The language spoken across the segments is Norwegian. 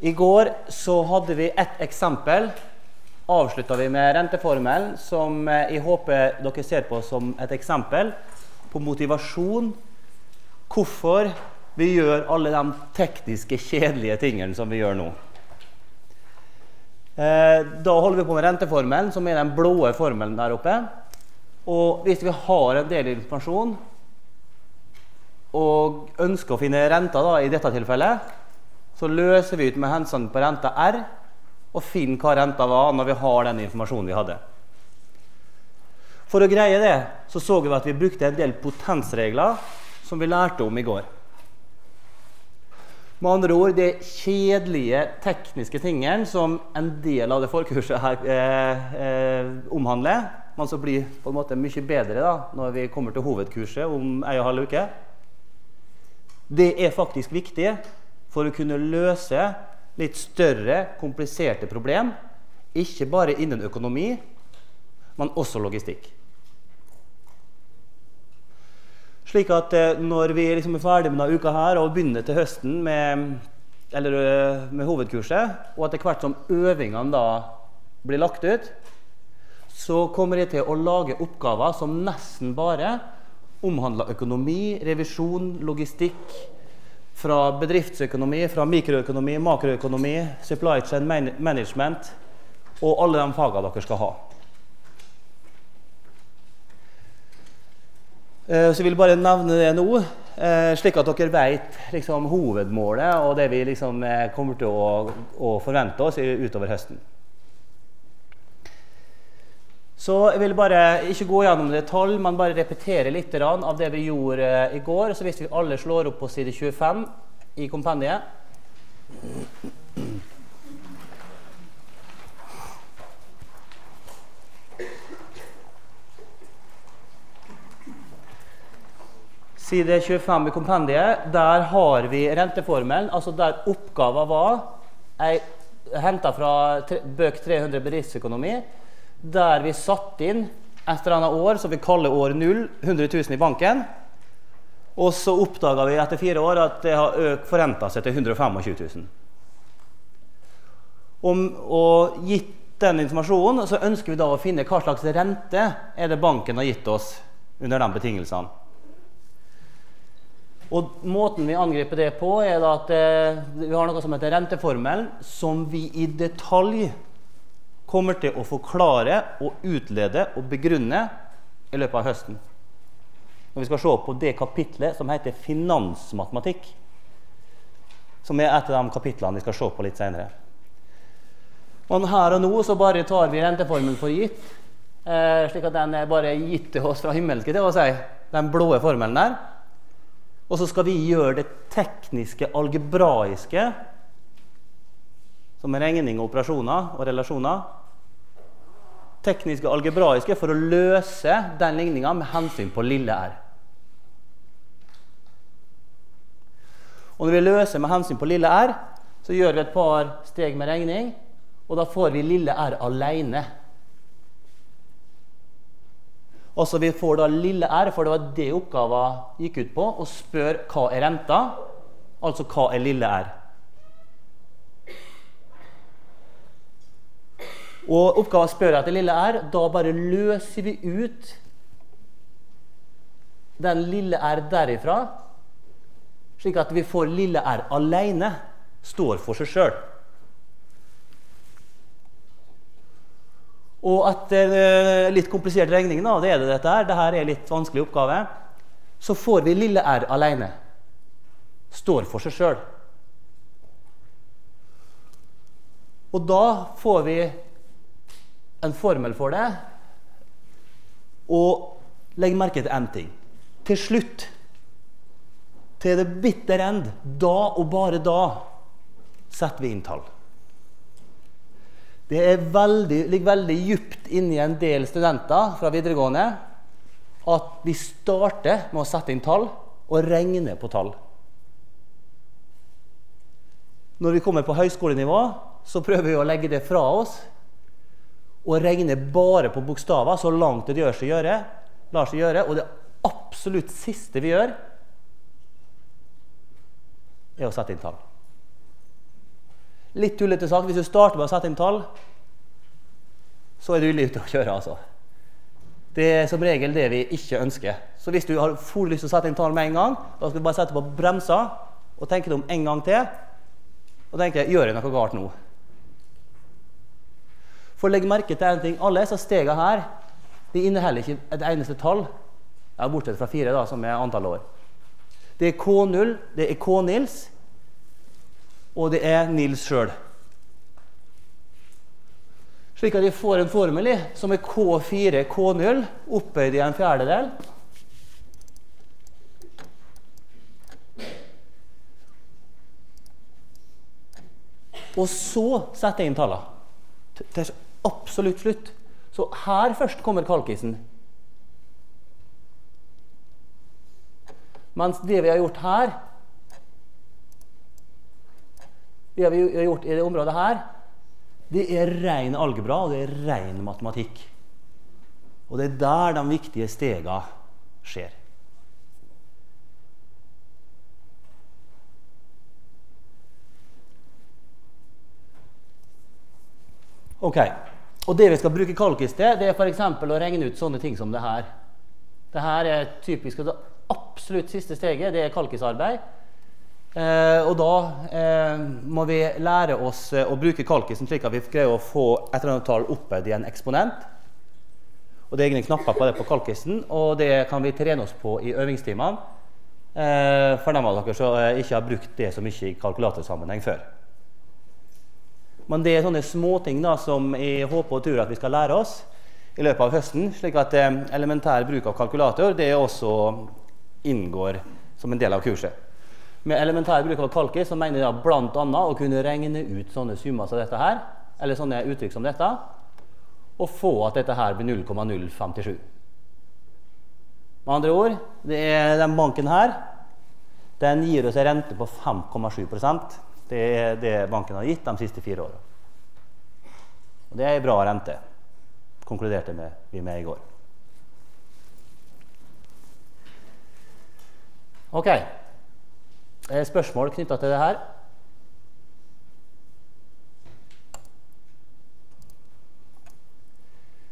I går så hadde vi ett eksempel. Avslutta vi med renteformelen, som eh, jeg håper dere ser på som et eksempel på motivasjon. Hvorfor vi gjør alle de tekniske, kjedelige tingene som vi gjør nå. Eh, da holder vi på med renteformelen, som er den blå formelen der oppe. Og hvis vi har en del informasjon og ønsker å finne renta da, i dette tilfellet, så løser vi ut med hensyn på renta R og finner hva renta var når vi har den informasjonen vi hadde. For å greie det så så vi at vi brukte en del potensregler som vi lærte om i går. Med andre ord de kjedelige tekniske tingene som en del av det forkurset her eh, eh, omhandler, men som blir på en måte mye bedre da, når vi kommer til hovedkurset om ei og en halv uke. Det er faktisk viktig for å kunne løse litt større, kompliserte problem. Ikke bare innen økonomi, men også logistikk. Slik at eh, når vi liksom er ferdig med denne uka her og begynner til høsten med, eh, med hovedkurset, og etter hvert som øvingene da blir lagt ut, så kommer jeg til å lage oppgaver som nesten bare omhandler økonomi, revisjon, logistikk, fra bedriftsøkonomi, fra mikroøkonomi, makroøkonomi, supply chain management og alle de fagene dere skal ha. Eh, så jeg vil bare nevne det nå, eh, slik at dere vet liksom, hovedmålet og det vi liksom eh, kommer til å, å, forvente oss utover høsten. Så jeg vil bare ikke gå gjennom detalj, men bare repetere litt av det vi gjorde i går. Så hvis vi alle slår opp på side 25 i kompendiet Side 25 i kompendiet, der har vi renteformelen. Altså der oppgaven var henta fra bøk 300 bedriftsøkonomi, der vi satte inn et eller annet år som vi kaller år 0, 100 000 i banken. Og så oppdaga vi etter fire år at det har økt forrenta seg til 125 000. Om, og gitt den informasjonen så ønsker vi da å finne hva slags rente er det banken har gitt oss under de betingelsene. Og Måten vi angriper det på, er at eh, vi har noe som heter renteformelen, som vi i detalj kommer til å forklare og utlede og begrunne i løpet av høsten. Når vi skal se på det kapitlet som heter finansmatematikk. Som er et av de kapitlene vi skal se på litt senere. Men her og nå så bare tar vi renteformelen for gitt. Eh, slik at den er bare gitt til oss fra himmelen. det å si. Den blå formelen der. Og så skal vi gjøre det tekniske, algebraiske, som er regning og operasjoner og relasjoner. Tekniske og algebraiske for å løse den ligninga med hensyn på lille r. Og når vi løser med hensyn på lille r, så gjør vi et par steg med regning, og da får vi lille r aleine. Altså Vi får da lille r, for det var det oppgaven gikk ut på, og spør hva er renta, altså hva er lille r. Og oppgaven spør etter lille r. Da bare løser vi ut den lille r derifra, slik at vi får lille r alene, står for seg sjøl. Og etter eh, litt komplisert regning, da, det er det dette her, det her er litt vanskelig oppgave, så får vi lille r alene. Står for seg sjøl. Og da får vi en formel for det. Og legg merke til én ting. Til slutt, til det bitter end, da og bare da, setter vi inn tall. Det veldig, ligger veldig djupt inni en del studenter fra videregående at vi starter med å sette inn tall og regne på tall. Når vi kommer på høyskolenivå, så prøver vi å legge det fra oss og regne bare på bokstaver så langt det gjør seg gjøre, lar seg gjøre. Og det absolutt siste vi gjør, er å sette inn tall. Litt tullete sagt, hvis du starter med å sette inn tall, så er du ille ute å kjøre. altså. Det er som regel det vi ikke ønsker. Så hvis du har for lyst til å sette inn tall med en gang, da skal du bare sette på bremsa og tenke deg om en gang til. Og tenke gjør jeg noe galt nå? For legg merke til en ting. Alle disse stegene her de inneholder ikke et eneste tall, ja, bortsett fra fire, da, som er antall år. Det er K0, det er K-Nils, og det er Nils sjøl. Slik at vi får en formel som er K4 K0 opphøyd i en fjerdedel. Og så setter jeg inn tallene. Absolutt slutt. Så her først kommer kalkisen. Mens det vi har gjort her Det vi har gjort i det området her, det er ren algebra, og det er ren matematikk. Og det er der de viktige stegene skjer. Ok, og Det vi skal bruke kalkis til, det er f.eks. å regne ut sånne ting som det her. Det her er typisk, det absolutt siste steget det er kalkisarbeid. Eh, og da eh, må vi lære oss eh, å bruke kalkisen slik at vi greier å få et eller annet tall oppøyd i en eksponent. Og Det er egne knapper på det på kalkisen, og det kan vi trene oss på i øvingstimene. Eh, for dem av dere som eh, ikke har brukt det så mye i kalkulatorsammenheng før. Men det er sånne småting som jeg håper og tror at vi skal lære oss i løpet av høsten. slik at eh, elementær bruk av kalkulator det også inngår som en del av kurset. Med elementær bruk av kalki så mener jeg bl.a. å kunne regne ut sånne summer som dette her, eller sånne uttrykk som dette, og få at dette her blir 0,057. Med andre ord, det er den banken her den gir oss en rente på 5,7 det er det banken har gitt de siste fire åra. Og det er ei bra rente, konkluderte vi med i går. Ok. Spørsmål knytta til det her?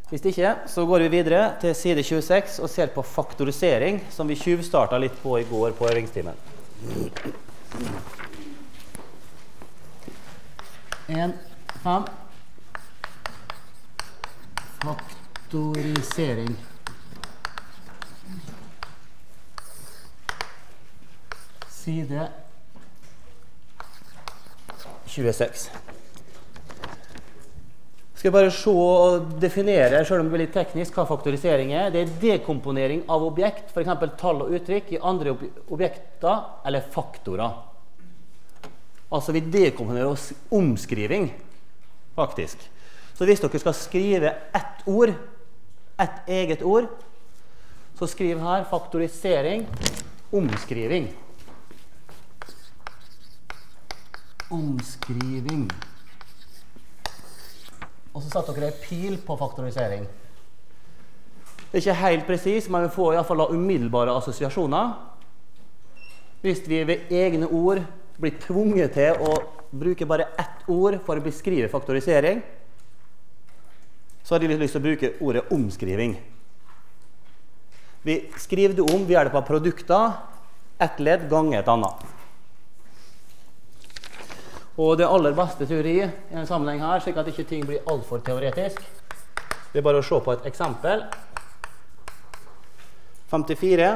Hvis ikke, så går vi videre til side 26 og ser på faktorisering, som vi tjuvstarta litt på i går på øvingstimen. 1, 5. Faktorisering. Side 26. Skal bare se og definere, selv om det blir litt teknisk, hva faktorisering er. Det er dekomponering av objekt, f.eks. tall og uttrykk, i andre objekter eller faktorer. Altså vi dekomponerer oss omskriving, faktisk. Så hvis dere skal skrive ett ord, ett eget ord, så skriv her faktorisering, omskriving. Omskriving. Og så satte dere ei pil på faktorisering. Det er ikke helt presis, men vi får iallfall umiddelbare assosiasjoner. Hvis vi ved egne ord blir tvunget til å bruke bare ett ord for å beskrive faktorisering, så har de lyst til å bruke ordet omskriving. Vi skriver det om ved hjelp av produkter. Ett ledd ganger et annet. Og det aller beste teori i en sammenheng her, slik at ikke ting blir altfor teoretisk, det er bare å se på et eksempel. 54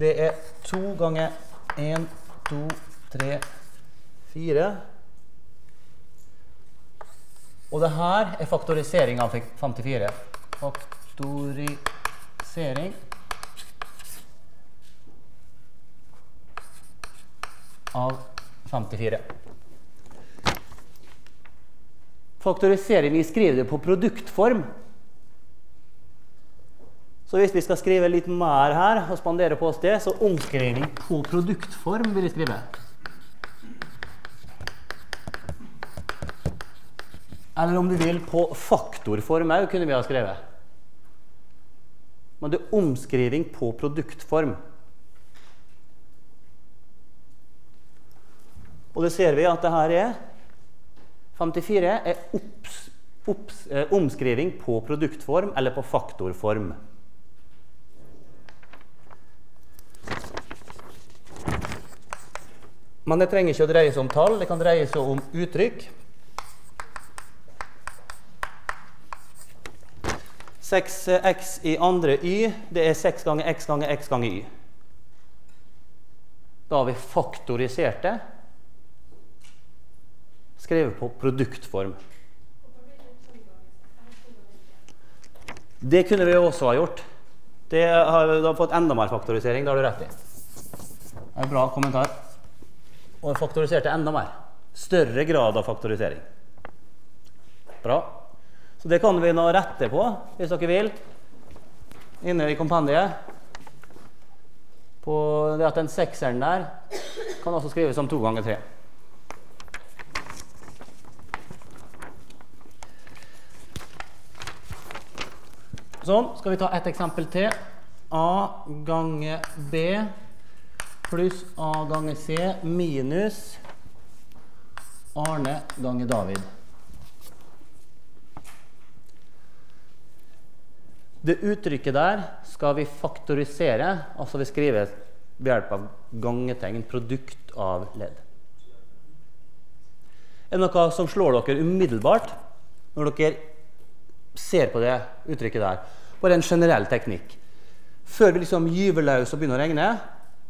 det er to ganger 1, 2, tre, fire. Og det her er faktorisering av 54. Faktorisering av 54. Faktorisering, vi skriver det på produktform. Så hvis vi skal skrive litt mer her og spandere på oss det, så omskriving på produktform vil vi skrive. Eller om du vil, på faktorform òg kunne vi ha skrevet. Men det er omskriving på produktform. Og det ser vi at det her er 54 er opps, opps, eh, omskriving på produktform eller på faktorform. Men det trenger ikke å dreie seg om tall, det kan dreie seg om uttrykk. 6x i andre y, det er 6 ganger x ganger x ganger y. Da har vi faktorisert det. Skrevet på produktform. Det kunne vi også ha gjort. Det har, du har fått enda mer faktorisering. Det har du rett i. Det er en bra kommentar. Og faktoriserte enda mer. Større grad av faktorisering. Bra. Så det kan vi nå rette på, hvis dere vil, inne i kompendiet. På det at den sekseren der kan også skrives som to ganger tre. Sånn. Skal vi ta et eksempel til. A gange B pluss A gange C minus Arne gange David. Det uttrykket der skal vi faktorisere, altså vi skriver ved hjelp av gangetegn produkt av ledd. Er det noe som slår dere umiddelbart når dere ser på det uttrykket der? Bare en generell teknikk. Før vi liksom gyver løs og begynner å regne,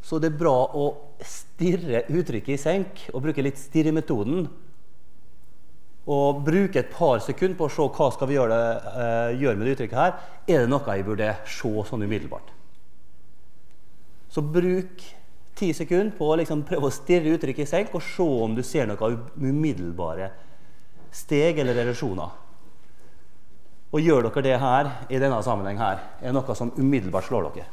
så er det bra å stirre uttrykket i senk og bruke litt stirremetoden og bruke et par sekunder på å se hva skal vi gjøre, uh, gjøre med det uttrykket her. Er det noe jeg burde se sånn umiddelbart? Så bruk ti sekunder på å liksom prøve å stirre uttrykket i senk og se om du ser noe umiddelbare steg eller relasjoner. Og gjør dere det her i denne sammenheng her, er det noe som umiddelbart slår dere.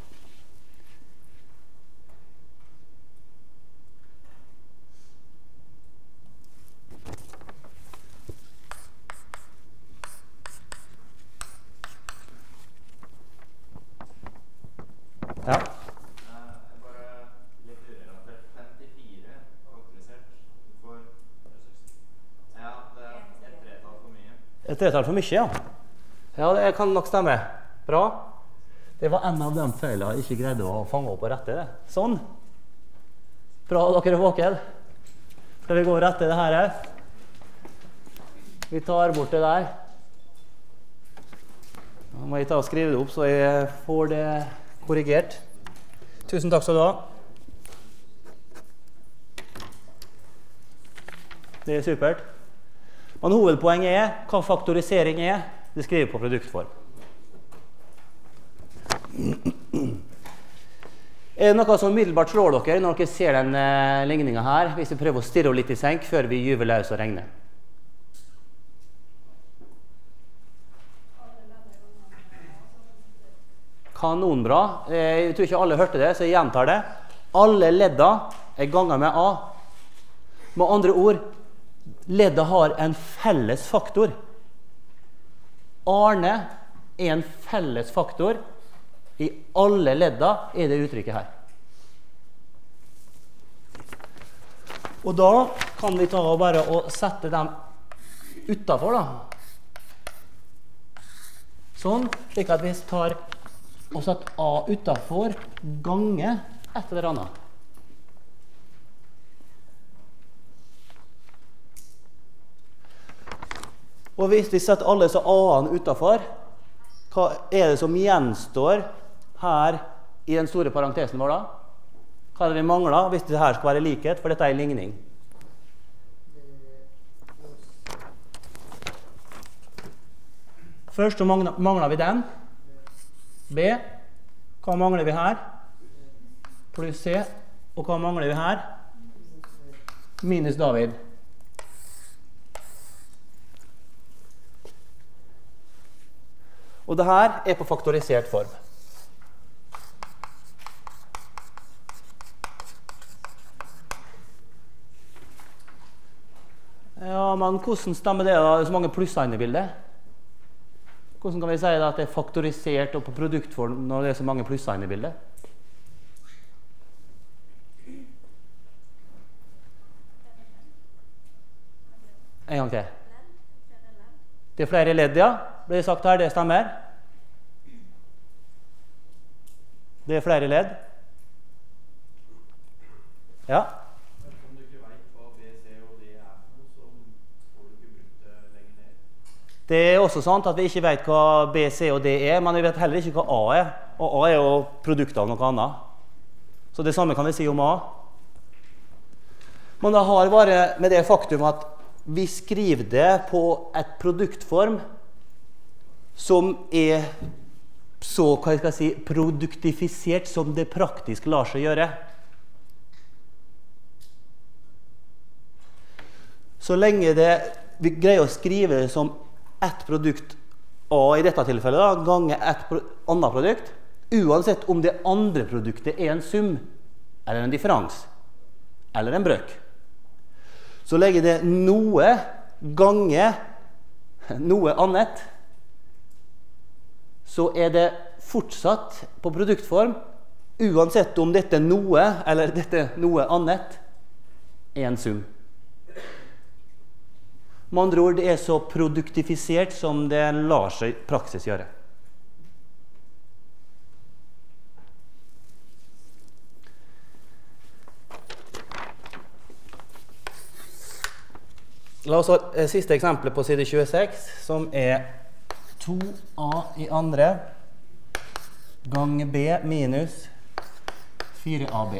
Tretall for mye, ja. Ja, det kan nok stemme. Bra. Det var en av de feilene jeg ikke greide å fange opp og rette. det. Sånn. Bra dere er våkne. Skal vi gå og rette det her òg? Vi tar bort det der. Nå må jeg ta og skrive det opp, så jeg får det korrigert. Tusen takk skal du ha. Det er supert. Men hovedpoenget er hva faktorisering er. Det skriver på produktform. Er det noe som umiddelbart slår dere når dere ser den eh, ligninga her? Hvis vi prøver å stirre litt i senk før vi gyver løs og regner? Kanonbra. Eh, jeg tror ikke alle hørte det, så jeg gjentar det. Alle ledda er ganga med A. Med andre ord ledda har en felles faktor. Arne er en felles faktor. I alle ledda er det uttrykket her. Og da kan vi ta og bare og sette dem utafor, da. Sånn. Slik at vi tar og setter A utafor gange et eller annet. Og hvis vi setter alle disse A-ene utafor, hva er det som gjenstår her i den store parentesen vår da? Hva er det vi mangler hvis det her skal være likhet? For dette er en ligning. Først så mangler vi den. B. Hva mangler vi her? Pluss C. Og hva mangler vi her? Minus David. Og det her er på faktorisert form. Ja, men hvordan stemmer det? da? Det er så mange plusser inne i bildet. Hvordan kan vi si at det er faktorisert og på produktform når det er så mange plusser inne i bildet? En gang til. Det er flere ledd, ja. Ble det sagt her, det stemmer. Det er flere ledd. Ja. Om du ikke vet hva B, C og D er for noe, så får du ikke brukt det lenger ned. Det er også sant at vi ikke vet hva B, C og D er, men vi vet heller ikke hva A er. Og A er jo produktet av noe annet. Så det samme kan vi si om A. Men det har bare med det faktum at vi skriver det på et produktform som er så hva skal jeg si, produktifisert som det praktisk lar seg gjøre. Så lenge det, vi greier å skrive det som ett produkt A i dette tilfellet, da, ganger et pro annet produkt, uansett om det andre produktet er en sum eller en differans, eller en brøk, så legger det noe ganger noe annet, så er det fortsatt på produktform, uansett om dette noe eller dette noe annet er en sum. Med andre ord, det er så produktifisert som det lar seg i praksis gjøre. La oss ha det siste eksempelet på side 26, som er 2a i andre ganger b minus 4ab.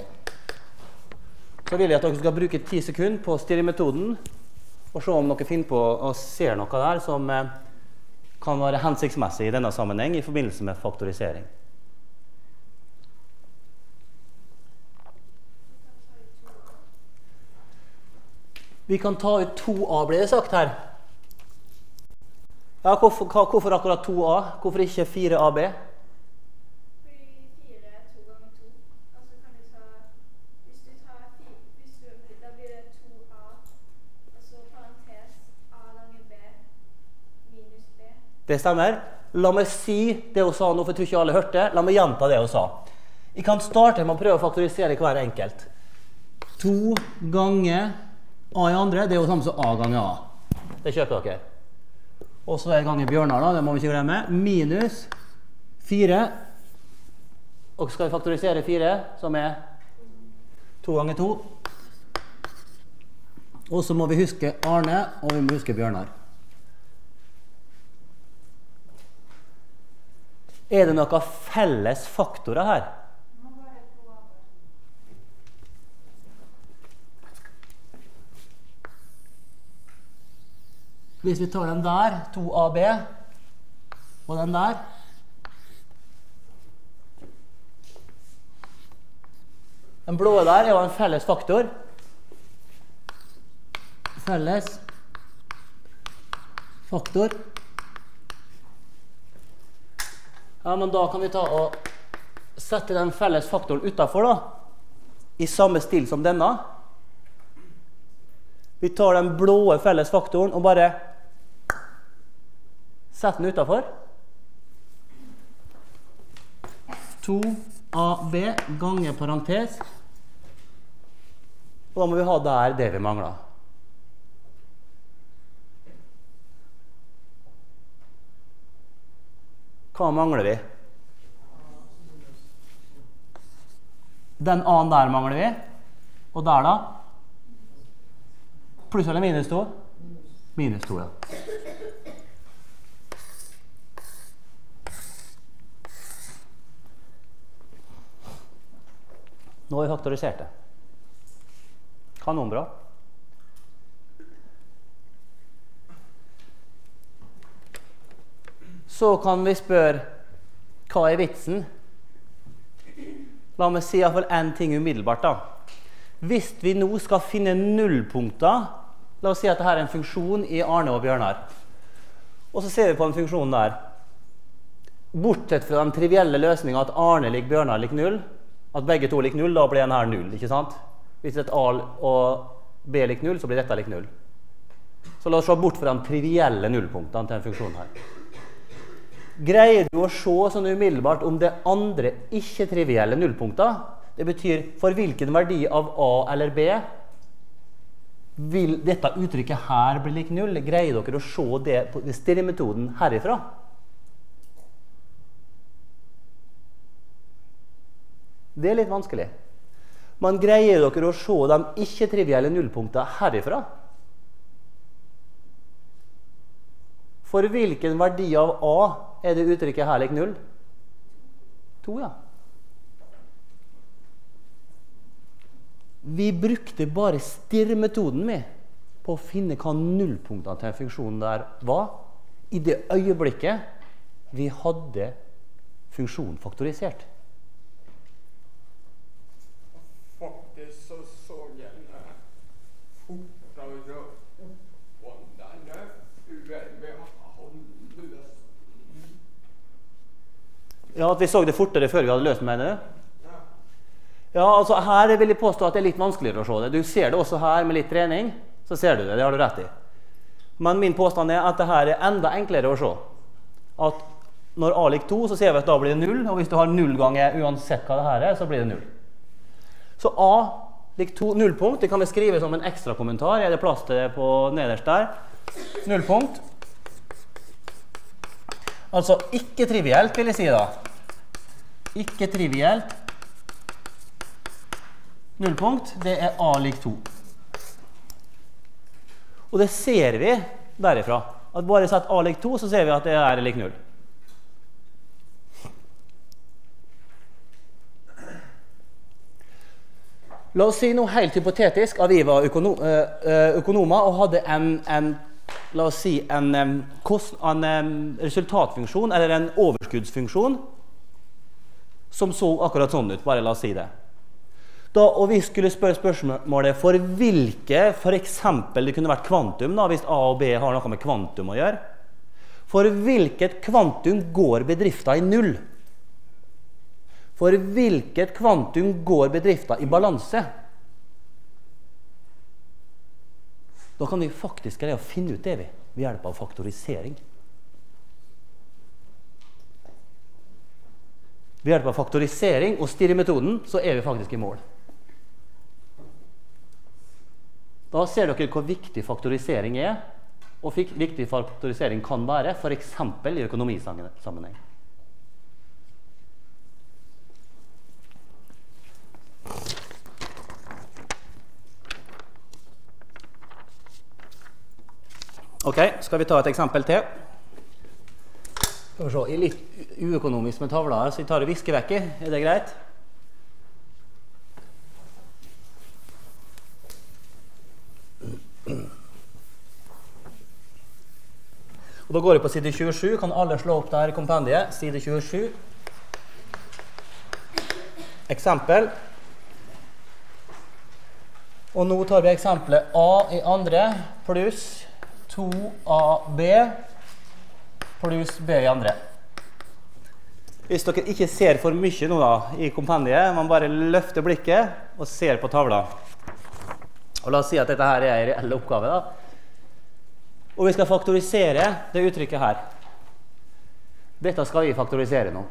Så vil jeg at dere skal bruke 10 sekunder på å stirre metoden og se om dere finner på og ser noe der som eh, kan være hensiktsmessig i denne sammenheng i forbindelse med faktorisering. Vi kan ta ut 2A, ble det sagt her. Ja, hvorfor, hvorfor akkurat 2A? Hvorfor ikke 4AB? Fordi fire er to ganger to. Og så kan du ta Hvis du tar fi, hvis du, Da blir det to A, og så parentes A ganger B minus B. Det stemmer. La meg si det hun sa nå, for jeg tror ikke alle hørte. La meg gjenta det hun sa. Jeg kan starte med å prøve å faktorisere hver enkelt. To ganger A i andre, det er jo samme som A ganger A. Det kjøper dere. Og så er det ganger Bjørnar, da, det må vi ikke glemme. Minus 4. Og skal vi faktorisere 4, som er 2 ganger 2. Og så må vi huske Arne, og vi må huske Bjørnar. Er det noen felles faktorer her? Må bare to A. Hvis vi tar den der, 2AB, og den der Den blå der er jo en felles faktor. Felles faktor. Ja, men da kan vi ta og sette den felles faktoren utafor, da. I samme stil som denne. Vi tar den blå felles faktoren og bare setter den utafor. 2AB ganger parentes. Og da må vi ha der det vi mangler. Hva mangler vi? Den A-en der mangler vi. Og der, da? Pluss eller minus 2? Minus 2, ja. Nå har vi faktorisert det. Kanonbra. Så kan vi spørre hva er vitsen? La meg si iallfall én ting umiddelbart. da. Hvis vi nå skal finne nullpunkter La oss si at dette er en funksjon i Arne og Bjørnar. Og så ser vi på den funksjonen der. Bortsett fra den trivielle løsninga at Arne lik Bjørnar lik null, at begge to lik null, da blir denne her null. ikke sant? Hvis et A og B lik null, så blir dette lik null. Så la oss se bort fra de trivielle nullpunktene til denne funksjonen her. Greier du å se sånn umiddelbart om det andre ikke-trivielle nullpunkter? Det betyr for hvilken verdi av A eller B Vil dette uttrykket her bli lik null? Greier dere å se det på stirremetoden herifra? Det er litt vanskelig. Men greier dere å se de ikke-trivielle nullpunktene herifra? For hvilken verdi av A er det uttrykket her lik null? To, ja. Vi brukte bare stirrmetoden med på å finne hva nullpunktene til funksjonen der var, i det øyeblikket vi hadde funksjonen faktorisert. Faktisk så så jeg den fortere vandrende ved håndløs. Ja, At vi så det fortere før vi hadde løst den, mener du? Ja. Altså Her vil jeg påstå at det er litt vanskeligere å se det. Du ser det også her med litt trening. så ser du det, det har du rett i. Men min påstand er at det her er enda enklere å se. At når A lik 2, så ser vi at da blir det 0. Og hvis du har 0 ganger uansett hva det her er, så blir det 0. Så A lik 2 nullpunkt. Det kan vi skrive som en ekstra kommentar. Er det plass til det på nederst der? Nullpunkt. Altså ikke trivielt, vil jeg si da. Ikke trivielt. Nullpunkt, det er A lik 2. Og det ser vi derifra. At bare sett A lik 2, så ser vi at det er lik 0. La oss si noe helt hypotetisk at vi var økono eh, eh, økonomer og hadde en, en la oss si en, en resultatfunksjon eller en overskuddsfunksjon som så akkurat sånn ut. Bare la oss si det. Da, og vi skulle spørre spørsmålet for hvilke f.eks. det kunne vært kvantum, da, hvis A og B har noe med kvantum å gjøre. For hvilket kvantum går bedrifta i null? For hvilket kvantum går bedrifta i balanse? Da kan vi faktisk greie å finne ut det vi, ved hjelp av faktorisering. Ved hjelp av faktorisering og stirremetoden så er vi faktisk i mål. Da ser dere hvor viktig faktorisering er, og hvor viktig faktorisering kan være, f.eks. i økonomisammenheng. Ok, skal vi ta et eksempel til? Skal vi se, i Litt uøkonomisk med tavla her, så vi tar og visker vekk. Er det greit? Og Da går jeg på side 27. Kan alle slå opp der i kompendiet? Side 27. Eksempel. Og nå tar vi eksempelet A i andre pluss 2AB pluss B i andre. Hvis dere ikke ser for mye nå da, i kompendiet, man bare løfter blikket og ser på tavla. Og La oss si at dette her er en reell oppgave. da. Og vi skal faktorisere det uttrykket her. Dette skal vi faktorisere nå.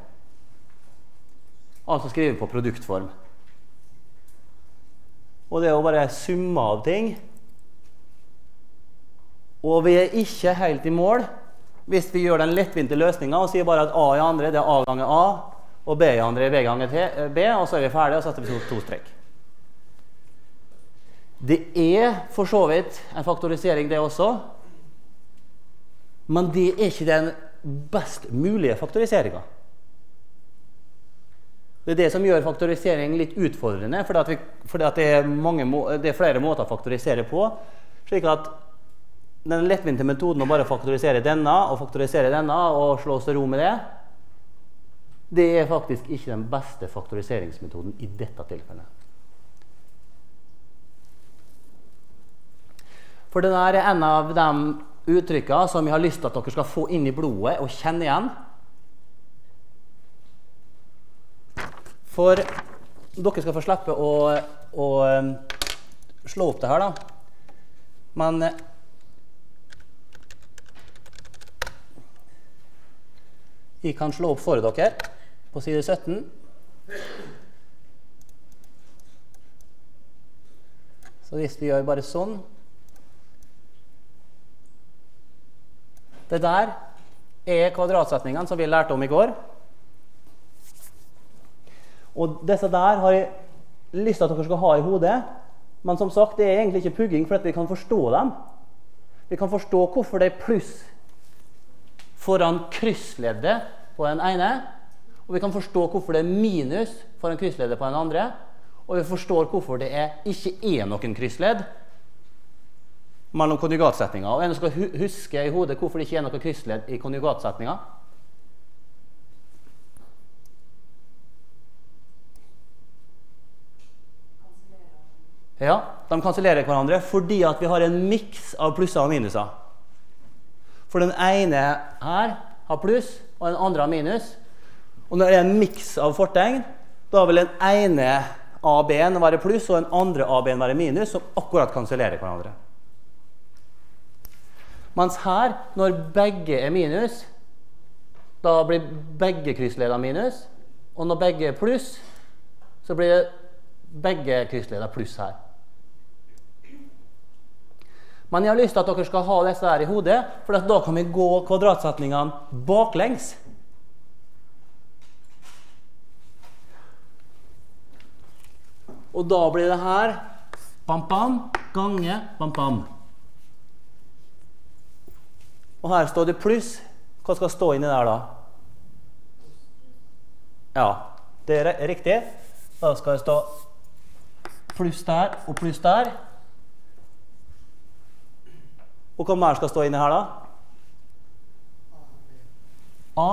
Altså skrive på produktform. Og det jo bare summe av ting. Og vi er ikke helt i mål hvis vi gjør den lettvinte løsninga og sier bare at A i andre det er A ganger A, og B i andre er B ganger T, eh, B, og så er vi ferdige og setter vi to, to strek. Det er for så vidt en faktorisering, det også. Men det er ikke den best mulige faktoriseringa. Det er det som gjør faktorisering litt utfordrende, fordi, at vi, fordi at det, er må- det er flere måter å faktorisere på. slik at den lettvinte metoden å bare faktorisere denne og faktorisere denne og slå oss til ro med det, det er faktisk ikke den beste faktoriseringsmetoden i dette tilfellet. For den er en av de uttrykkene som jeg har lyst til at dere skal få inn i blodet og kjenne igjen. For dere skal få slippe å, å um, slå opp det her, da. Men jeg kan slå opp for dere på side 17. Så hvis vi gjør bare sånn Det der er kvadratsetningene som vi lærte om i går. Og disse der har jeg lyst til at dere skal ha i hodet. Men som sagt, det er egentlig ikke pugging, for at vi kan forstå dem. Vi kan forstå hvorfor det er pluss foran kryssleddet på den ene. Og vi kan forstå hvorfor det er minus foran kryssleddet på den andre. Og vi forstår hvorfor det er, ikke er noen kryssledd mellom konjugatsetninger. Og en skal huske i hodet hvorfor det ikke er noe kryssledd i konjugatsetninga. Ja, de kansellerer hverandre fordi at vi har en miks av plusser og minuser. For den ene her har pluss, og den andre har minus. Og når det er en miks av fortegn, da vil den ene AB-en være pluss og den andre AB-en være minus, som akkurat kansellerer hverandre. Mens her, når begge er minus, da blir begge kryssleder minus. Og når begge er pluss, så blir det begge kryssleder pluss her. Men jeg har lyst til at dere skal ha disse her i hodet, for da kan vi gå kvadratsetningene baklengs. Og da blir det her bam-bam gange bam-bam. Og her står det pluss. Hva skal stå inni der, da? Ja, det er riktig. Da skal det stå pluss der og pluss der. Og hva mer skal stå inni her, da? A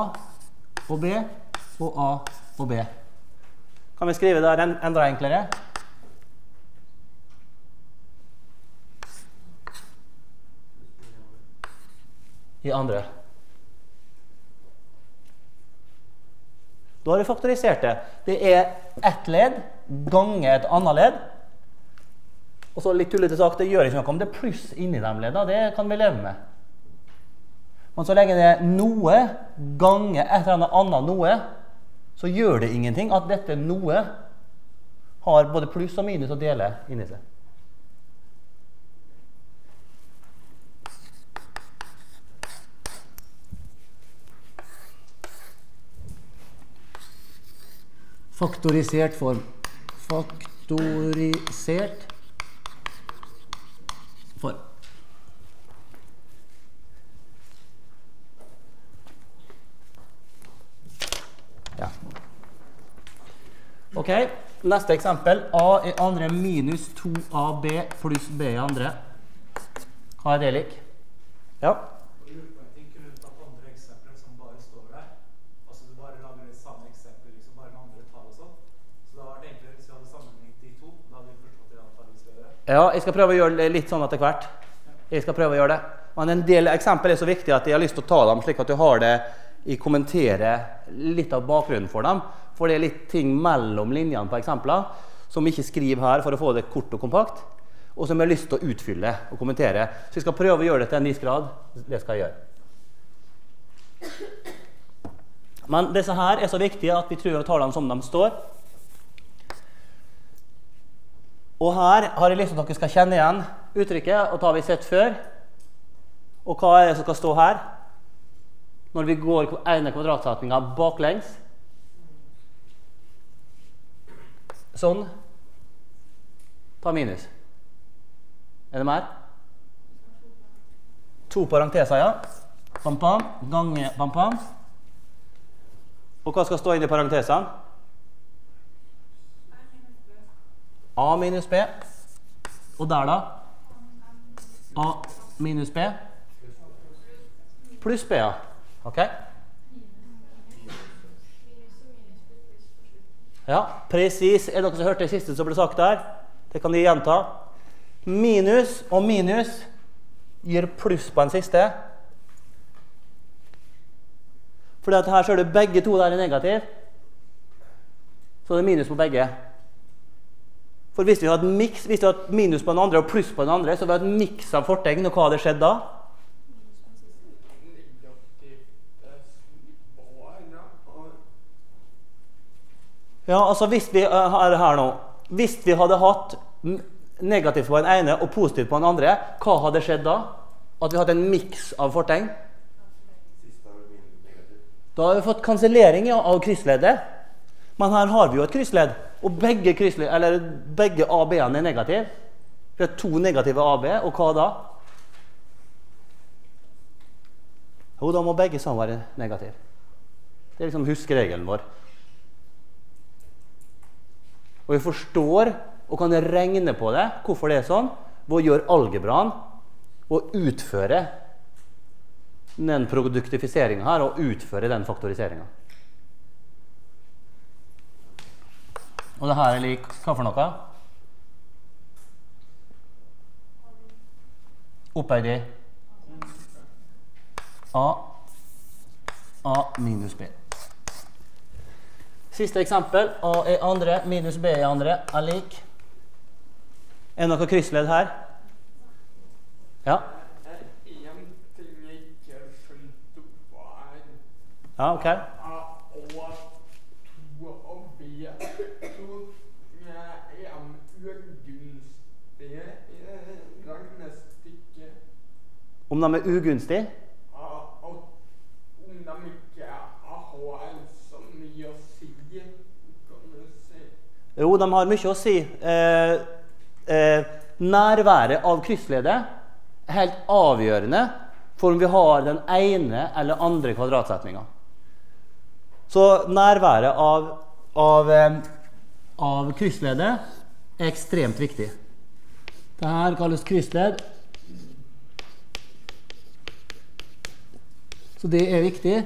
og B og A og B. Kan vi skrive det en- enda enklere? I andre. Da har vi faktorisert det. Det er ett ledd ganger et annet ledd. Og så litt tullete sagt, det gjør ikke noe om det er pluss inni de leddene. Det kan vi leve med. Men så lenge det er noe ganger et eller annet noe, så gjør det ingenting at dette noe har både pluss og minus å dele inni seg. Faktorisert form. Faktorisert form. Ja. Ok, neste eksempel. A i andre minus 2AB pluss B i andre. Hva er det lik? Ja. Og lurer på en ting, Kunne du tatt andre eksempler som bare står der? Altså du bare lager det samme eksempelet liksom bare med andre tall og sånn? Så det hadde vært enklere hvis vi hadde sammenlignet de to. Da hadde vi forstått det antallet vi skal gjøre. Ja, jeg skal prøve å gjøre det litt sånn etter hvert. Jeg skal prøve å gjøre det. Men en del eksempler er så viktige at jeg har lyst til å ta dem, slik at du har det i kommentere litt av bakgrunnen for dem. For det er litt ting mellom linjene på eksempler som vi ikke skriver her for å få det kort og kompakt, og som jeg har lyst til å utfylle og kommentere. Så jeg skal prøve å gjøre det til en viss grad. Det skal jeg gjøre. Men disse her er så viktige at vi tror å ta dem som de står. Og her har jeg lyst til at dere skal kjenne igjen uttrykket, og det har vi sett før. Og hva er det som skal stå her? Når vi går ene kvadratsetninga baklengs. Sånn. Ta minus. Er det mer? To parenteser, ja. Pam, pam. Gange pam, pam. Og hva skal stå inni parentesene? A minus B. Og der, da? A minus B. Pluss B, ja. Ok? Ja, presis. Er det dere som hørte det siste som ble sagt der? Det kan de gjenta. Minus og minus gir pluss på den siste. Fordi at her ser du begge to der er negativ. Så det er minus på begge. For hvis vi hadde, mix, hvis vi hadde minus på den andre og pluss på den andre, så hadde vi hatt miks av fortegn. Og hva hadde skjedd da? Ja, altså hvis vi uh, her, her nå Hvis vi hadde hatt negativt på den ene og positivt på den andre, hva hadde skjedd da? At vi hadde en miks av fortegn? Da har vi fått kansellering ja, av kryssleddet. Men her har vi jo et kryssledd, og begge, begge AB-ene er negative. Vi har to negative AB, og hva da? Jo, da må begge sammen være negative. Det er liksom huskeregelen vår. Og vi forstår og kan regne på det, hvorfor det er sånn, ved å gjøre algebraen og utføre den produktifiseringa her og utføre den faktoriseringa. Og det her er lik hva for noe? Opphøyd i A A minus B. Siste eksempel. A er andre minus B er andre er lik. Er det noe kryssledd her? Ja? Ja, OK. A og to og B. Så er en ugunstige regnestykket. Om de er ugunstige? Om de ikke har så mye å si, kan du si. Jo, de har mye å si. Eh, eh, nærværet av kryssledet er helt avgjørende for om vi har den ene eller andre kvadratsetninga. Så nærværet av, av, eh, av kryssledet er ekstremt viktig. Dette kalles kryssledd. Så det er viktig.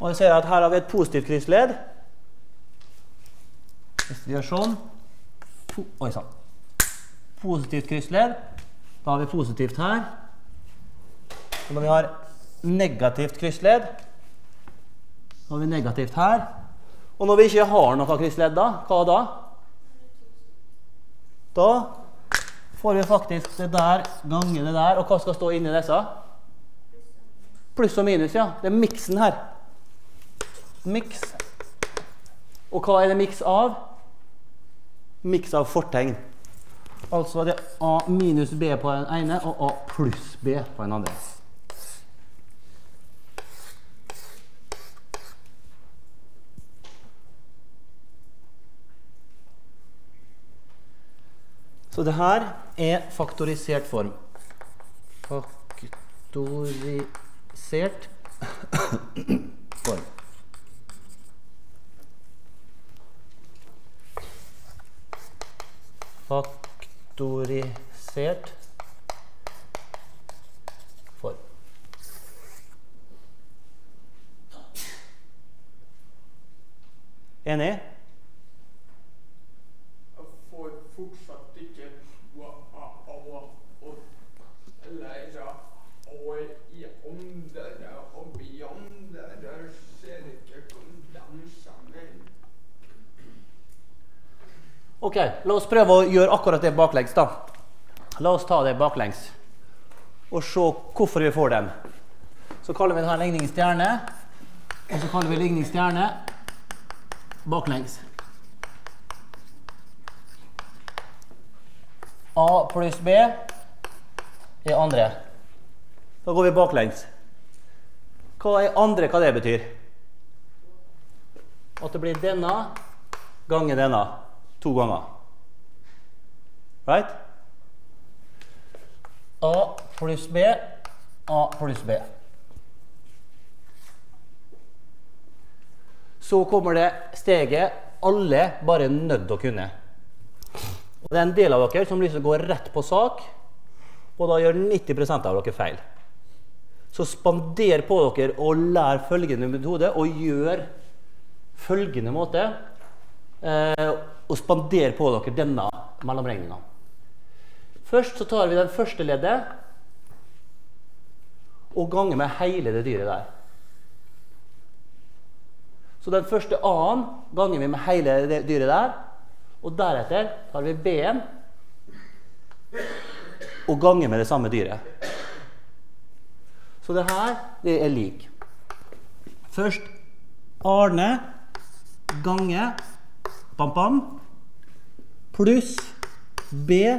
Og jeg ser at her har vi et positivt kryssledd. Hvis vi gjør sånn Oi sann. Positivt kryssledd. Da har vi positivt her. Og når vi har negativt kryssledd, da har vi negativt her. Og når vi ikke har noe kryssledd, da, hva da? Da får vi faktisk det der ganger det der. Og hva skal stå inni disse? Pluss og minus, ja. Det er miksen her. Miks. Og hva er det miks av? Miks av fortegn. Altså det er A minus B på den ene og A pluss B på den andre. Så det her er faktorisert form. Faktorisert form. Faktorisert form. Enig? Jeg får fortsatt ikke tro av å lære å i andre og bli andre ser ikke hvordan sammen. Ok, la oss prøve å gjøre akkurat det baklengs, da. La oss ta det baklengs og se hvorfor vi får den. Så kaller vi denne ligningen stjerne, og så kaller vi ligning stjerne baklengs. A pluss B er andre. Da går vi baklengs. Hva er andre hva det betyr? At det blir denne ganger denne to ganger. Right? A pluss B, A pluss B. Så kommer det steget alle bare er nødt til å kunne. Og det er en del av dere som liksom går rett på sak, og da gjør 90% av dere feil. Så spander på dere å lære følgende metode og gjør følgende måte. Eh, og spandere på dere denne mellomregninga. Først så tar vi den første leddet og ganger med hele det dyret der. Så den første A-en ganger vi med hele det dyret der. Og deretter tar vi B-en og ganger med det samme dyret. Så det her, det er lik. Først Arne ganger bam, bam, pluss B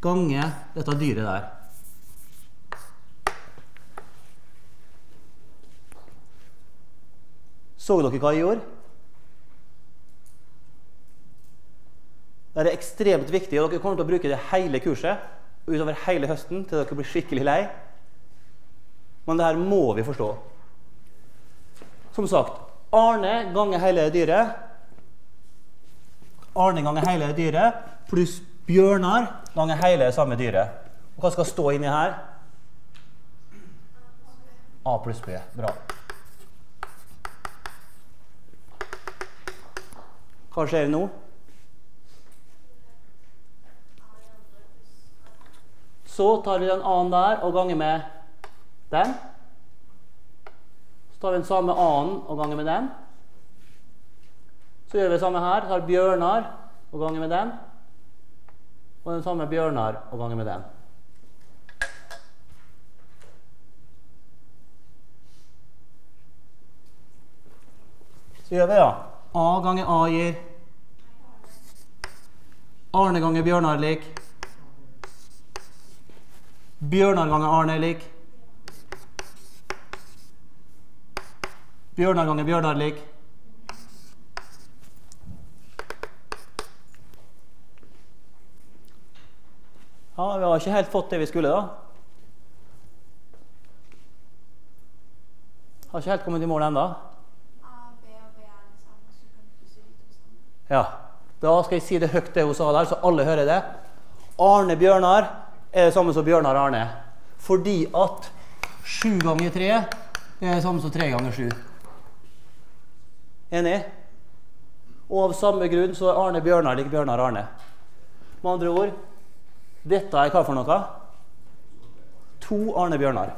ganger dette dyret der. Så dere hva jeg gjorde? Det er ekstremt viktig, og dere kommer til å bruke det hele kurset utover hele høsten til dere blir skikkelig lei. Men det her må vi forstå. Som sagt, Arne ganger hele dyret. Arne ganger hele dyret pluss Bjørnar ganger hele samme dyret. Og hva skal stå inni her? A pluss B. Bra. Hva skjer nå? Så tar vi den A-en der og ganger med den. Så tar vi den samme A-en og ganger med den. Så gjør vi det samme her. Tar Bjørnar og ganger med den. Og den samme Bjørnar og ganger med den. Så gjør vi da. A ganger A gir Arne ganger Bjørnar lik. Bjørnar ganger Arne lik. Bjørnar ganger Bjørnar lik. Ja, vi har ikke helt fått det vi skulle, da. Har ikke helt kommet i mål ennå. Ja. Da skal jeg si det høyt, det hun sa der, så alle hører det. Arne Bjørnar er det samme som Bjørnar Arne. Fordi at sju ganger tre er det samme som tre ganger sju. Enig? Og av samme grunn så er Arne Bjørnar lik Bjørnar Arne. Med andre ord dette er hva for noe? To Arne Bjørnar.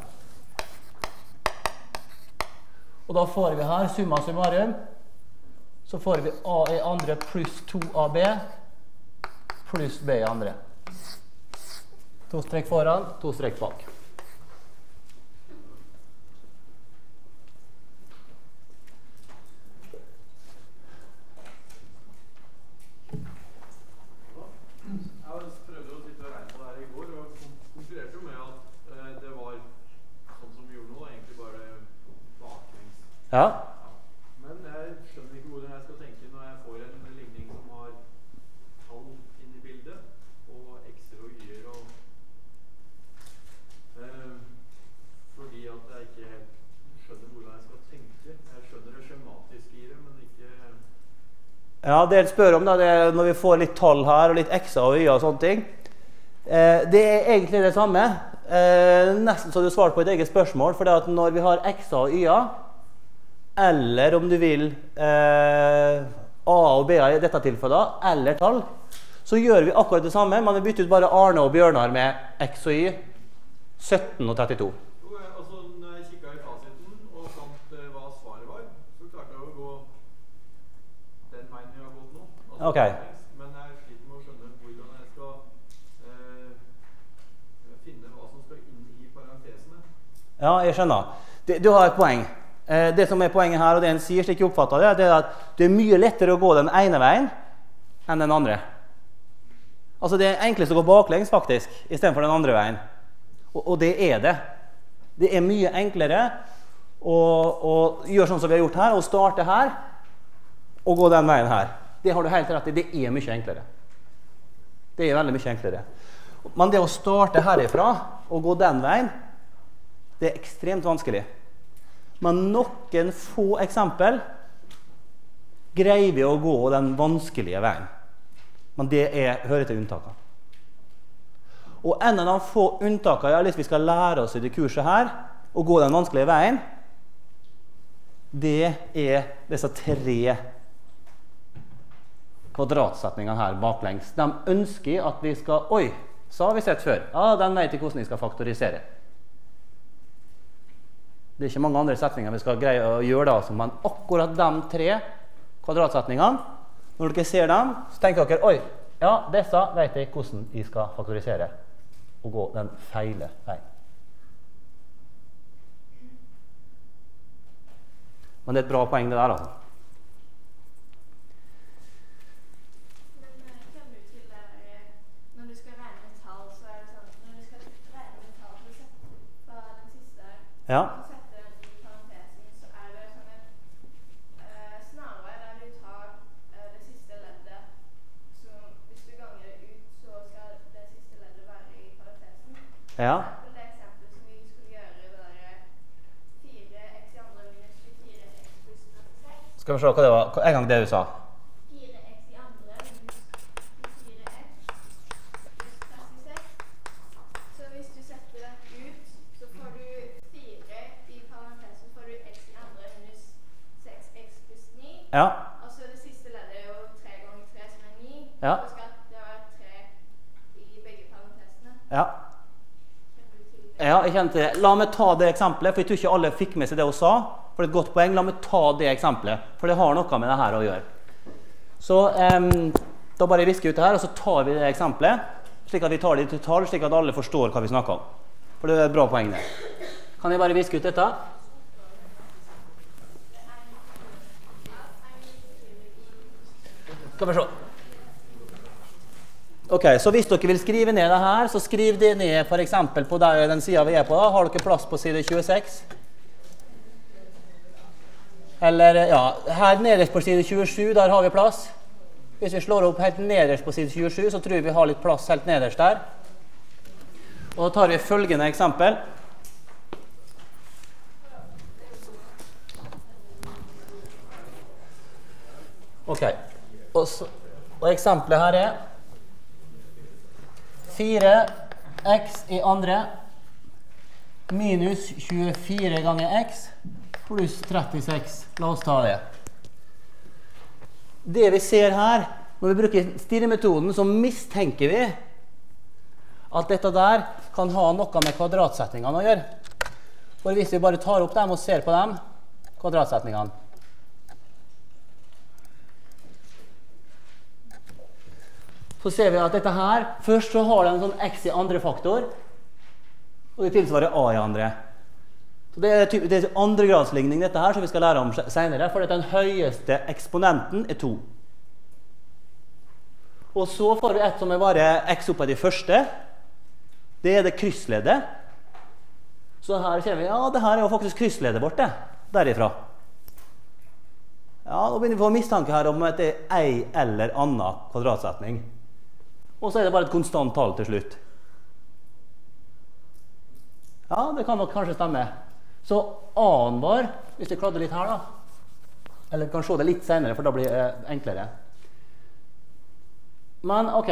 Og da får vi her summa summarum så får vi A i andre pluss 2AB pluss B i andre. To strekk foran, to strekk bak. Jeg har prøvd å sitte og regne på det her i går, og kon- konkluderte jo med at eh, det var sånn som vi gjorde nå, egentlig bare baklengs. Ja. Men jeg skjønner ikke hvordan jeg skal tenke når jeg får en ligning som har tall inn i bildet, og x-er og y-er og eh, Fordi at jeg ikke helt skjønner hvordan jeg skal tenke. Jeg skjønner det skjematiske i det, men ikke Ja, det jeg spør om da, det er når vi får litt tall her, og litt x-er og y-er og sånne ting. Eh, det er egentlig det samme. Eh, nesten så du svarte på et eget spørsmål. For når vi har x-er og y-er, eller om du vil eh, a og b-er i dette tilfellet, eller tall, så gjør vi akkurat det samme. Man bytter ut bare Arne og Bjørnar med x og y. 17 og 32. Jo, altså, eh, vi. Altså, Ok. Men jeg sliter med å skjønne hvordan jeg skal eh, finne hva som skal inn i parentesene. Ja, jeg skjønner. Du, du har et poeng. Eh, det som er poenget her, og det en sier, slik jeg oppfatter det, det er at det er mye lettere å gå den ene veien enn den andre. Altså Det er enklest å gå baklengs faktisk, istedenfor den andre veien. Og, og det er det. Det er mye enklere å, å gjøre sånn som vi har gjort her, å starte her og gå den veien her. Det har du helt rett i. Det er mye enklere. Det er veldig mye enklere. Men det å starte herifra og gå den veien, det er ekstremt vanskelig. Men noen få eksempel greier vi å gå den vanskelige veien. Men det er, hører til unntakene. Og en av de få unntakene jeg har vi skal lære oss i det kurset her, å gå den vanskelige veien, det er disse tre kvadratsetningene her baklengs. De ønsker at vi skal Oi, så har vi sett før. Ja, den vet ikke hvordan vi skal faktorisere. Det er ikke mange andre setninger vi skal greie å gjøre da, altså, men akkurat de tre kvadratsetningene, når dere ser dem, så tenker dere oi, ja, disse vet jeg hvordan vi skal faktorisere og gå den feile veien. Men det er et bra poeng, det der, altså. Men eh, kommer du til der eh, Når du skal regne med tall, så er det sånn Når du skal regne med tall for å sette fra den siste Ja. og sette den i parentesen, så er det sånn at Ja. Det eksempelet som vi skulle gjøre, var 4x i andre minus 24x pluss 36. Skal vi se hva det var. En gang det du sa. 4x i andre minus 4x pluss 36. Så hvis du setter den ut, så får du 4 i parentesen, får du x i andre minus 6x pluss 9. Ja. Og så det siste leddet er jo 3 ganger 3 som er 9. Ja. Så skal det være 3 i begge parentesene. ja. Kjenner du til det? Ja, jeg kjente det. La meg ta det eksempelet, for jeg tror ikke alle fikk med seg det hun sa. For det er et godt poeng. La meg ta det eksempelet, for det har noe med det her å gjøre. Så um, da bare visker jeg ut det her, og så tar vi det eksempelet, slik at vi tar det i total, slik at alle forstår hva vi snakker om. For det er et bra poeng, det. Kan jeg bare viske ut dette? Skal vi se. Ok, så Hvis dere vil skrive ned det her, så skriv det ned eksempel på den sida vi er på. da. Har dere plass på side 26? Eller ja, her nederst på side 27, der har vi plass. Hvis vi slår opp helt nederst på side 27, så tror jeg vi har litt plass helt nederst der. Og da tar vi følgende eksempel. Ok. Og, så, og eksempelet her er 4x i andre minus 24 ganger x pluss 36. La oss ta det. Det vi ser her, når vi bruker stirremetoden, så mistenker vi at dette der kan ha noe med kvadratsetningene å gjøre. For hvis vi bare tar opp dem og ser på dem, kvadratsetningene så ser vi at dette her Først så har det en sånn x i andre faktor, og det tilsvarer a i andre. Så Det er, typ- det er andregradsligning dette her, som vi skal lære om senere, for den høyeste eksponenten er 2. Og så får vi et som er bare x oppe av de første. Det er det kryssleddet. Så her ser vi ja, det her er jo faktisk kryssleddet vårt, det. Derifra. Ja, Nå begynner vi å få mistanke her om at det er ei eller anna kvadratsetning. Og så er det bare et konstant tall til slutt. Ja, det kan nok kanskje stemme. Så A-en hvis vi kladder litt her, da Eller kan se det litt senere, for da blir det enklere. Men OK.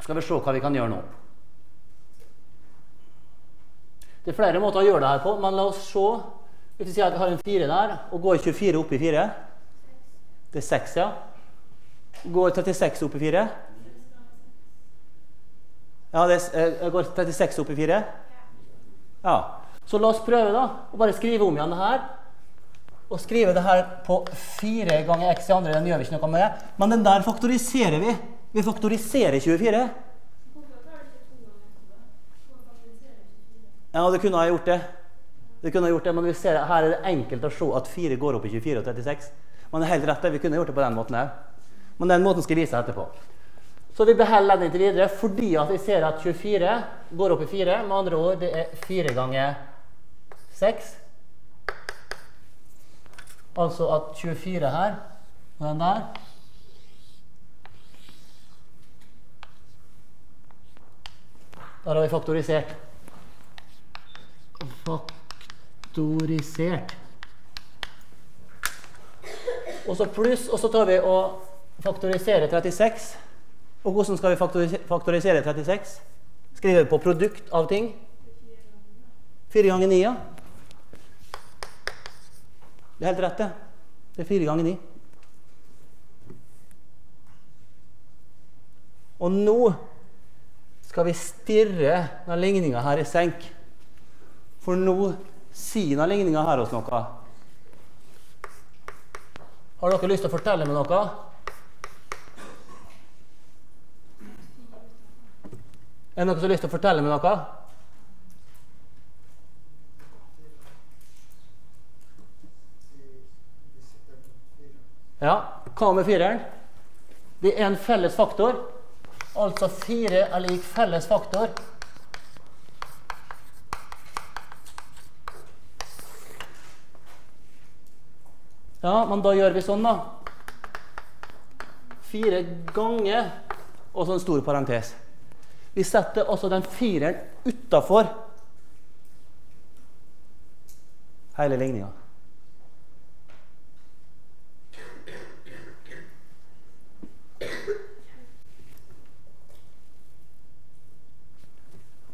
Skal vi se hva vi kan gjøre nå. Det er flere måter å gjøre det her på, men la oss se. Hvis vi sier at vi har en 4 der, og går 24 opp i 4 Det er 6, ja. Går 36 opp i 4? Ja, det er, eh, går 36 opp i 4? Ja. Så la oss prøve da, å bare skrive om igjen det her. Og skrive det her på 4 ganger x i andre. Den gjør vi ikke noe med. Men den der faktoriserer vi. Vi faktoriserer 24. Ja, det kunne ha gjort det. Det kunne ha gjort det, Men vi ser, her er det enkelt å se at 4 går opp i 24 og 36. Men det er helt rett, det. vi kunne gjort det på den måten òg. Men den måten skal jeg vise etterpå. Så vi beholder den inntil videre fordi at vi ser at 24 går opp i 4. Med andre ord, det er 4 ganger 6. Altså at 24 her og den der Der har vi faktorisert. Faktorisert. Og så pluss, og så tar vi og faktoriserer 36. Og hvordan skal vi faktorisere 36? Skriver vi på produkt av ting? 4 ganger 9, ja. Det er helt rett, det. Det er 4 ganger 9. Og nå skal vi stirre denne ligninga her i senk. For nå sier denne ligninga her oss noe. Har dere lyst til å fortelle meg noe? Er det noen som har lyst til å fortelle meg noe? Ja, hva med fireren? Det er en felles faktor. Altså fire er lik felles faktor. Ja, men da gjør vi sånn, da. Fire ganger og så en stor parentes. Vi setter altså den fireren utafor hele ligninga.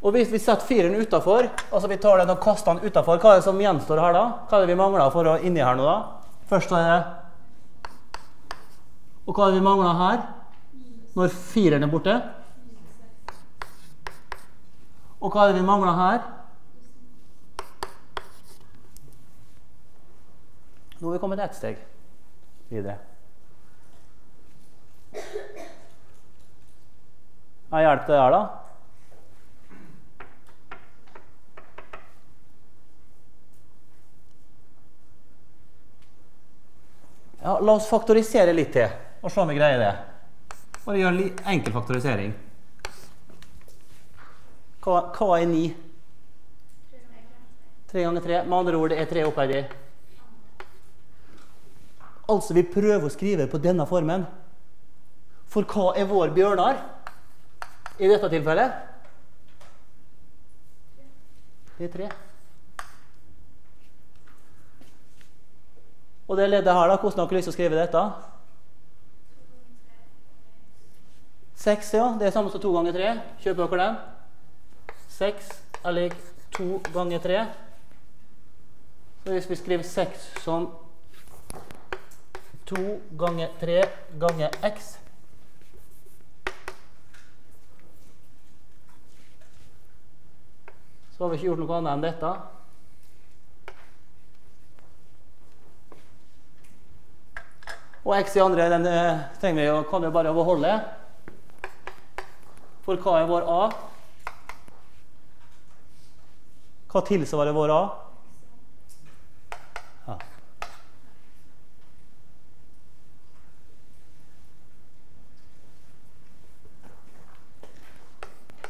Og hvis vi setter fireren utafor, altså vi tar den og kaster den utafor, hva er det som gjenstår her da? Hva er det vi mangler for å inni her nå, da? Først er det Og hva er det vi mangler her? Når fireren er borte? Og hva er det vi mangler her? Nå har vi kommet ett steg videre. Hva hjelper det her, da? Ja, la oss faktorisere litt til, og se om vi greier det. Bare gjør en enkel faktorisering. Hva, hva er 9? 3 ganger 3. Med andre ord, det er 3 opphøyd. Altså, vi prøver å skrive på denne formen. For hva er vår Bjørnar i dette tilfellet? Det er 3. Og det leddet her, da, hvordan har dere lyst til å skrive dette? 6, ja. Det er samme som 2 ganger 3. Kjøper dere den? 6 er lik 2 ganger 3. Så hvis vi skriver 6 som 2 ganger 3 ganger x Så har vi ikke gjort noe annet enn dette. Og x i andre den eh, trenger vi, jo- kan vi bare beholde. For hva er vår a? Hva tilsvarer vår a?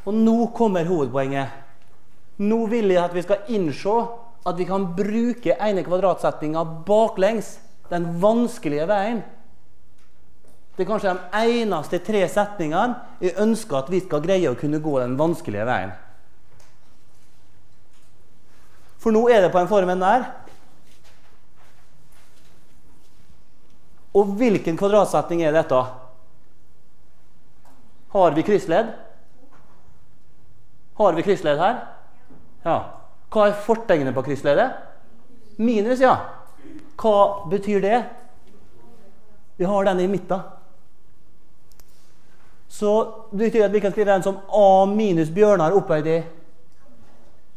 Og nå kommer hovedpoenget. Nå vil jeg at vi skal innse at vi kan bruke ene kvadratsetninga baklengs. Den vanskelige veien. Det er kanskje de eneste tre setningene jeg ønsker at vi skal greie å kunne gå den vanskelige veien. For nå er det på en formen der. Og hvilken kvadratsetning er dette? Har vi kryssledd? Har vi kryssledd her? Ja. Hva er fortegnet på kryssleddet? Minus, ja. Hva betyr det? Vi har den i midten. Så det betyr at vi kan skrive den som A minus Bjørnar opphøyd i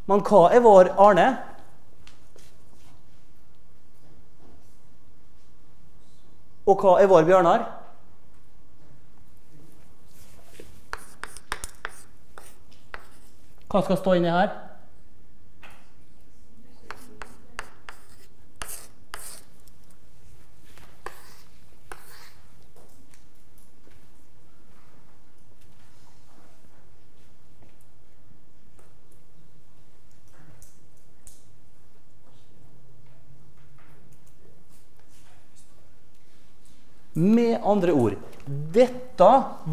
Men hva er vår Arne? Og hva er vår Bjørnar? Hva skal stå inni her? Med andre ord Dette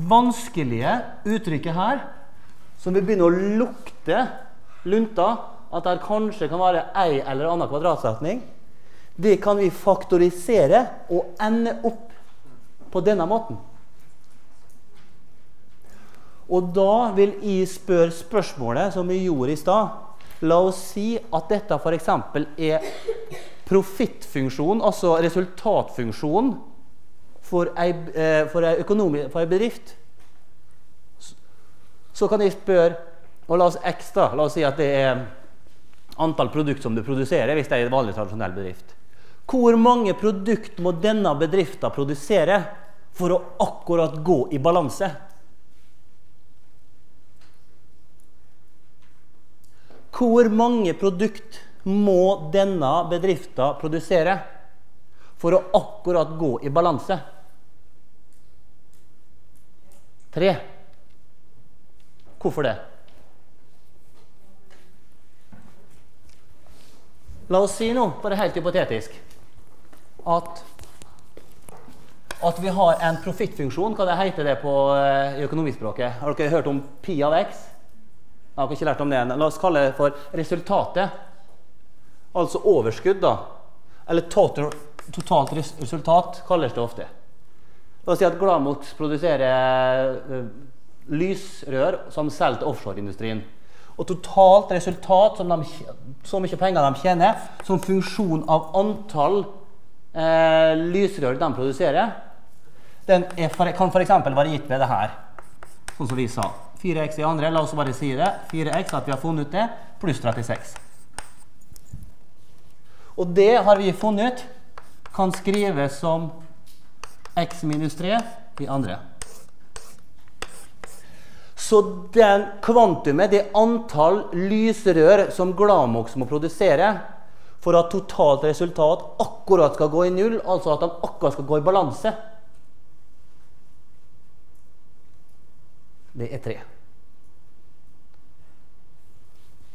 vanskelige uttrykket her, som vi begynner å lukte lunta, at det kanskje kan være ei eller annen kvadratsetning, det kan vi faktorisere og ende opp på denne måten. Og da vil jeg spørre spørsmålet som vi gjorde i stad. La oss si at dette f.eks. er profittfunksjon, altså resultatfunksjon for ei, eh, for ei, for ei bedrift. Så kan jeg spørre og La oss ekstra, la oss si at det er antall produkt som du produserer hvis det er en vanlig tradisjonell bedrift. Hvor mange produkt må denne bedriften produsere for å akkurat gå i balanse? Hvor mange produkt må denne bedriften produsere for å akkurat gå i balanse? Tre. Hvorfor det? La oss si nå, bare helt hypotetisk, at at vi har en profittfunksjon. Hva det heter det på eh, i økonomispråket? Har dere hørt om pi av x? Jeg har ikke lært om det. La oss kalle det for resultatet. Altså overskudd, da. Eller total, totalt res resultat kalles det ofte. La oss si at Glamox produserer eh, lysrør som selger til offshoreindustrien. Og totalt resultat, som de, så mye penger de tjener, som funksjon av antall eh, lysrør de produserer, den for, kan f.eks. være gitt ved det her. Sånn som vi sa. 4x i andre, la oss bare si det. 4x, at vi har funnet ut det, pluss 36. Og det har vi funnet ut kan skrives som x minus 3 i andre. Så den kvantumet, det antall lysrør som Glamox må produsere for at totalt resultat akkurat skal gå i null, altså at de akkurat skal gå i balanse, det er 3.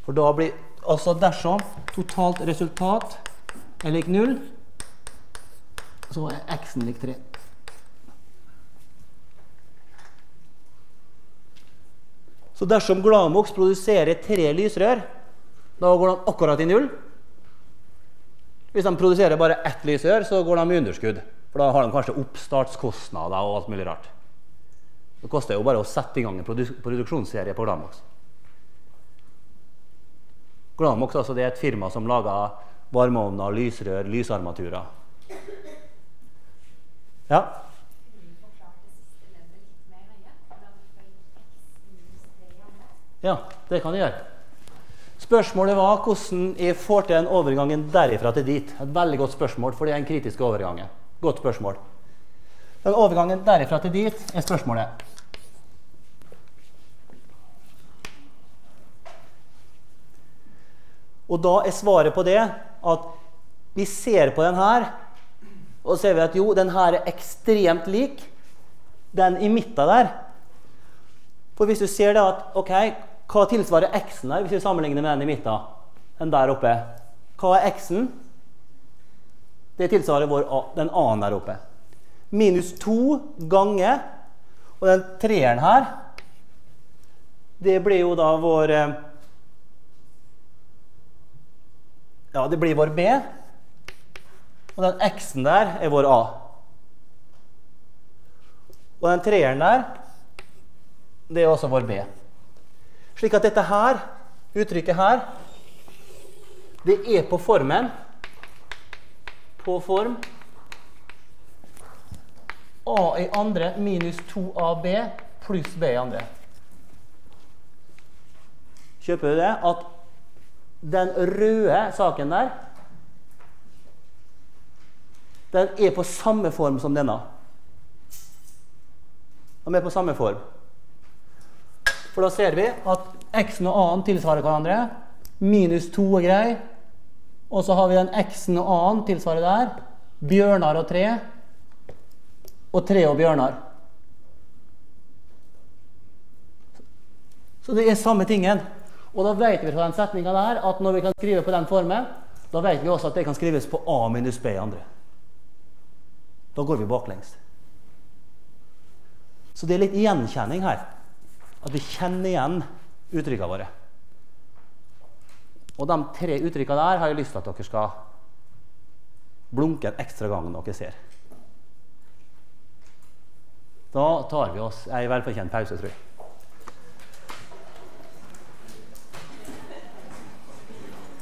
For da blir Altså dersom totalt resultat er lik null, så er x-en lik 3. Så dersom Glamox produserer tre lysrør, da går de akkurat i null. Hvis de produserer bare ett lysrør, så går de i underskudd. For da har de kanskje oppstartskostnader og alt mulig rart. Det koster jo bare å sette i gang en produksjonsserie på Glamox. Glamox altså, er et firma som lager varmeovner, lysrør, lysarmaturer. Ja? Kunne du forklart det siste leddet litt mer nøye? Hvordan følger x minus 3 i andre? Ja, det kan jeg gjøre. Spørsmålet var hvordan jeg får til den overgangen derifra til dit. Et veldig godt spørsmål, for det er den kritiske overgangen. Godt spørsmål. Den overgangen derifra til dit er spørsmålet. Og da er svaret på det at vi ser på den her, og ser vi at jo, den her er ekstremt lik den i midten der. For hvis du ser det at ok, hva tilsvarer x-en her, hvis vi sammenligner med den i midten? Den der oppe. Hva er x-en? Det tilsvarer vår den a-en der oppe. Minus 2 ganger Og den treeren her, det blir jo da vår eh, Ja, det blir vår b. Og den x-en der er vår a. Og den treeren der, det er også vår b. Slik at dette her, uttrykket her, det er på formen på form a i andre minus 2ab pluss b i andre. Kjøper du det? At den røde saken der, den er på samme form som denne. De er på samme form. For da ser vi at x-en og a-en tilsvarer hverandre. Minus 2 er grei. Og så har vi den x-en og a-en tilsvarer der. Bjørnar og 3. Og 3 og Bjørnar. Så det er samme tingen. Og da vet vi fra den setninga der at når vi kan skrive på den formen, da vet vi også at det kan skrives på a minus b i andre. Da går vi baklengs. Så det er litt gjenkjenning her. At vi kjenner igjen uttrykkene våre. Og de tre uttrykkene der har jeg lyst til at dere skal blunke en ekstra gang når dere ser. Da tar vi oss ei velfortjent pause, tror jeg.